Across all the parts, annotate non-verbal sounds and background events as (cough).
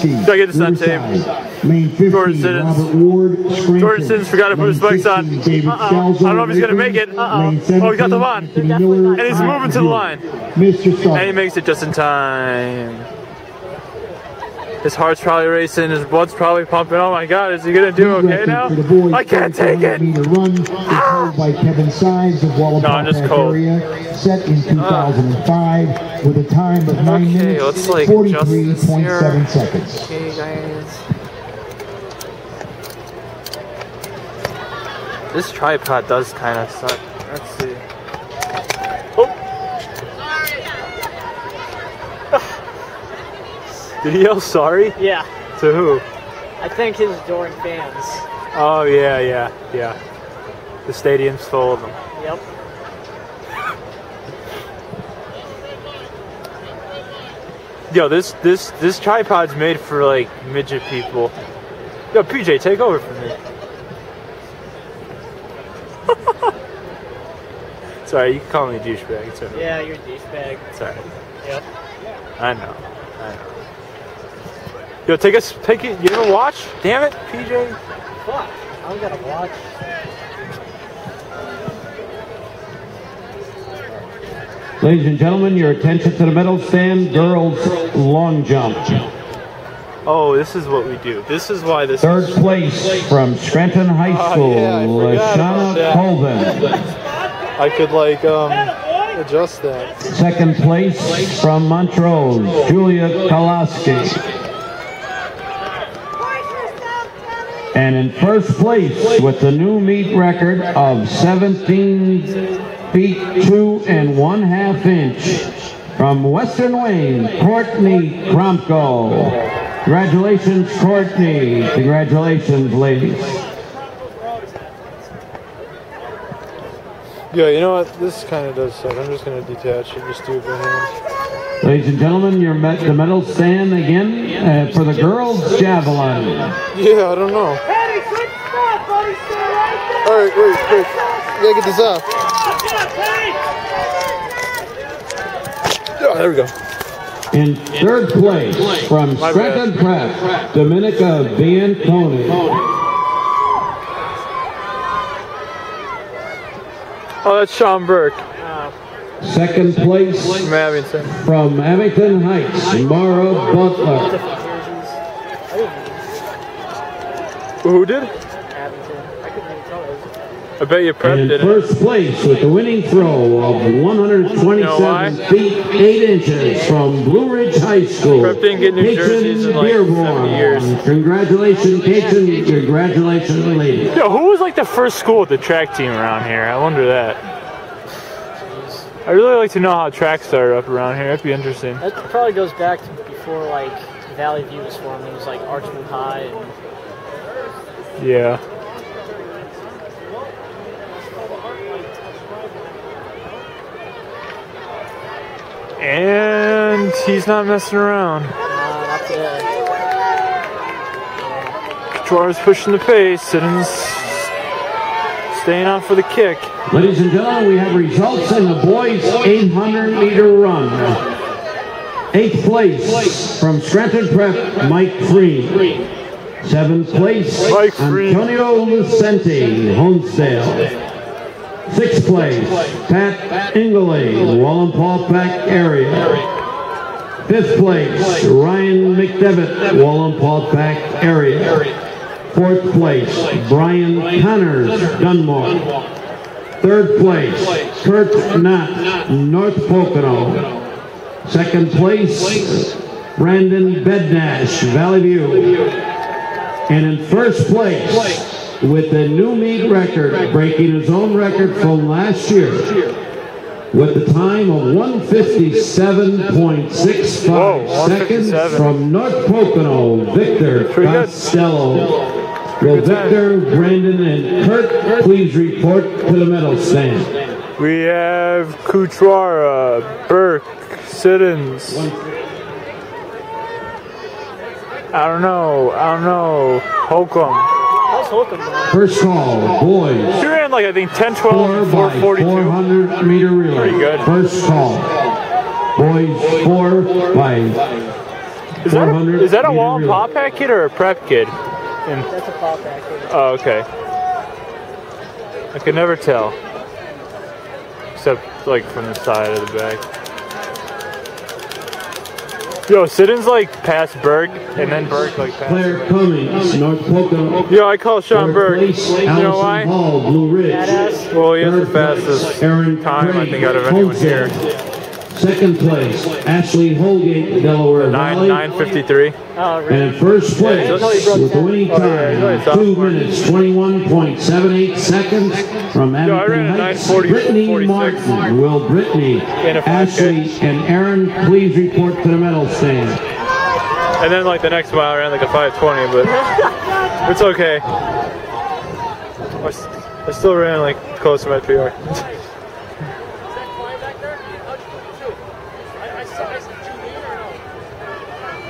Kalaski. Gotta get this on tape. Lane 50, Jordan Siddons. Robert Ward, Scranton. Jordan Siddons forgot to put his spikes on. Uh-oh. I don't know if he's gonna make it. Uh-oh. Oh, he got them on. 17, Anthony Miller, And he's moving to the line. Mr. And he makes it just in time. His heart's probably racing. His blood's probably pumping. Oh my God, is he gonna do okay now? I can't take it. 400 meter run ah. held by Kevin Sides of No, I'm just cold. area, set in ah. 2005 with a time of 9 minutes let's, like, 43.7 seconds. Okay, guys. This tripod does kind of suck. Let's see. Oh. (laughs) Did he yell sorry? Yeah, To who? I think his adoring fans. Oh, yeah, yeah, yeah. The stadium's full of them. Yep. Yo, this this this tripod's made for like midget people. Yo, PJ, take over from me. (laughs) Sorry, you can call me a douchebag. It's. Yeah, you're a douchebag. Sorry. Yep. I know. I know. Yo, take us, take it. You didn't watch? Damn it, PJ. Fuck. I'm gonna watch. Ladies and gentlemen, your attention to the medal stand, girls long jump. Oh, this is what we do. This is why this. Third place from Scranton High Oh, School, yeah, I Lashana. Colvin. I could like um adjust that. Second place from Montrose, Julia Kalaski. And in first place with the new meet record of 17 feet 2 and 1 half inch from Western Wayne, Courtney Kromko. Congratulations, Courtney. Congratulations, ladies. Yeah, you know what? This kind of does suck. I'm just gonna detach it. Just do it by hand. Ladies and gentlemen, your met the medal stand again uh, for the girls javelin. Yeah, I don't know. Hey, good stuff, buddy. Stay right there. All right, wait. You gotta get this off. Yeah, there we go. In third place from My Prep, Dominica Bianconi. Oh, that's Sean Burke Second place from Abington. from Abington Heights, Mara Butler. Who did? I couldn't even tell. It was I bet you Prep And in did it. first place with the winning throw of You know 127 feet 8 inches from Blue Ridge High School. Prep didn't get New Cajun Jerseys in, like, Dearborn. 70 years. Congratulations, Cajun. Congratulations, ladies. Yo, who was like the first school with the track team around here? I wonder that. I really like to know how track started up around here. That'd be interesting. That probably goes back to before like Valley View was formed. It was like Archmond High and Yeah. And he's not messing around. uh, not today. Drawers pushing the pace. Siddons staying on for the kick. Ladies and gentlemen, we have results in the boys 800 meter run. Eighth place from Scranton Prep, Mike Free. Seventh place, Antonio Lucente, Honesdale. Sixth place, Pat Ingley, Wallenpaupack area. Fifth place, Ryan McDevitt, Wallenpaupack area. Fourth place, Brian Connors, Dunmore. Third place, Kurt Knott, North Pocono. Second place, Brandon Bednash, Valley View. And in first place, with the new meet record, breaking his own record from last year, with the time of 157.65 seconds from North Pocono, Victor. Costello. Will Victor, Brandon, and Kurt please report to the medal stand? We have Kuchwara, Burke, Siddons. I don't know. I don't know. Holcomb. First call, boys. She ran like I think 10, 12, Four by 442. 400 meter relay. Pretty good. First call. Boys, four by Is that a, 400 is that a Wall and. Paw Pack kid or a prep kid? And, That's a paw package. oh, okay. I could never tell. Except, like, from the side of the back. Yo, Siddon's like past Berg, and then Berg like past. Claire Cummings, North Pocono. Yo, I call Sean Third Berg. place, You know Allison why? Hall, Blue Ridge. Badass. Well, he has the Third place, fastest Aaron time, I think, out of anyone here. Homestead. Second place, Ashley Holgate, Delaware Nine Valley. nine fifty three. Oh, And really? in first place Yeah, with the winning Oh, yeah, he's only a time, two minutes, 21.78 seconds from Yo, Abington ran a Heights, 9:40, Brittany 46. Martin. Will Brittany, In a 5K. Ashley, and Aaron please report to the medal stand? And then like the next mile I ran like a five twenty, but it's okay. I still ran like close to my PR. (laughs)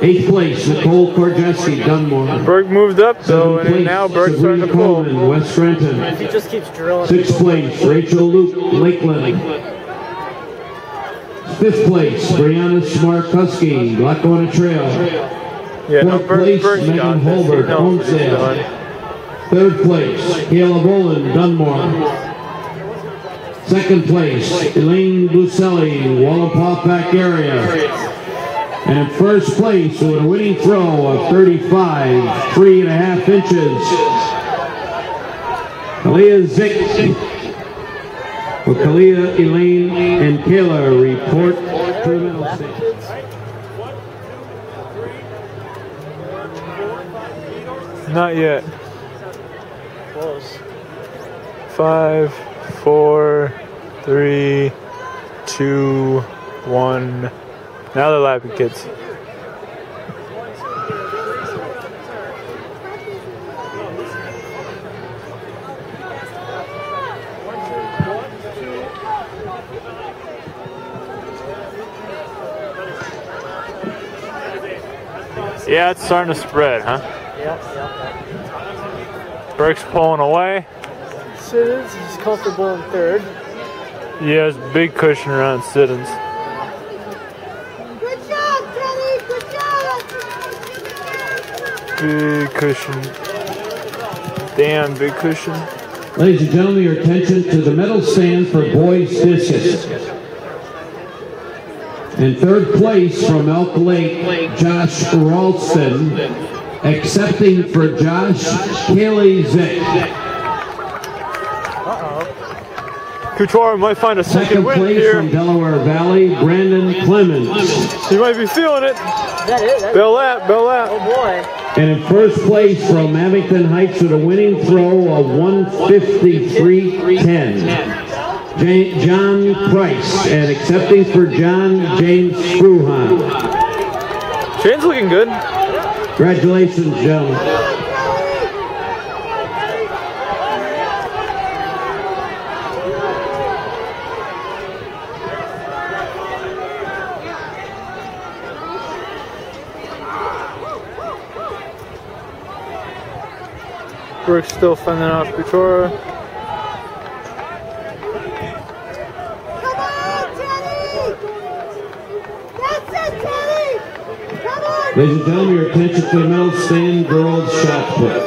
I don't know. Eighth place, Nicole Korjeski, Dunmore. Berg moved up though, Seventh and place, now Berg's starting Sabrina to pull. Coleman, West Scranton. He just keeps drilling. Sixth place, Rachel Luke, Lakeland. Fifth place, Brianna Smarkuski, Lackawanna Trail. Yeah, no, Fourth Berg, place, Berg's Megan got this. He Holbert, knows Homestead. Third place, Kayla Boland, Dunmore. Second place, Elaine Buselli, Wallenpaupack area. And in first place with a winning throw of 35, three and a half inches. Kalia Zick. With Kalia, Elaine, and Kayla report to the stand. Not yet. Close. Five, four, three, two, one. Now they're laughing, kids. Yeah, it's starting to spread, huh? Yep, yep. Berg's pulling away. Simmons is comfortable in third. He has big cushion around Siddons. Good job, Teddy. Good job. Big cushion. Damn, big cushion. Ladies and gentlemen, your attention to the medal stand for boys discus. In third place from Elk Lake, Josh Ralston. Accepting for Josh, Kaylee Zick. Couture might find a second Second win place here. from Delaware Valley, Brandon Clemens. He might be feeling it. Is that it? That, Bell lap, bell lap. oh boy. And in first place from Abington Heights with a winning throw of 153.10. Ja- John Price. And accepting for John James Struhan. Shane's looking good. Congratulations, gentlemen. Brooks still fending off Couture. Come on, Teddy. That's it, Teddy. Come on. Ladies and gentlemen, your attention to the medal stand girls shot put.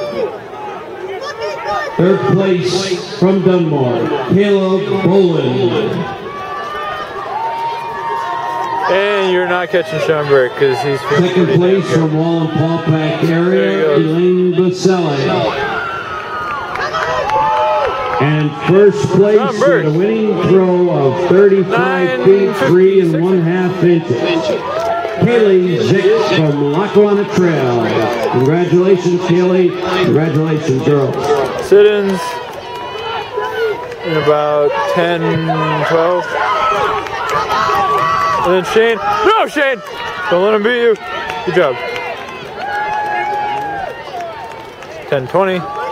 Third place from Dunmore, Kayla Boland. And you're not catching Schoenberg because he's Second place from Wallenpaupack There area, he goes. Elaine Baselli. And first place with a winning throw of 35 feet 3 and 1 half inches. Kaylee Zick from Lackawanna Trail. Congratulations, Kaylee. Congratulations, girls. Siddons in about 10, 12. And then Shane. No, Shane! Don't let him beat you. Good job. 10, 20.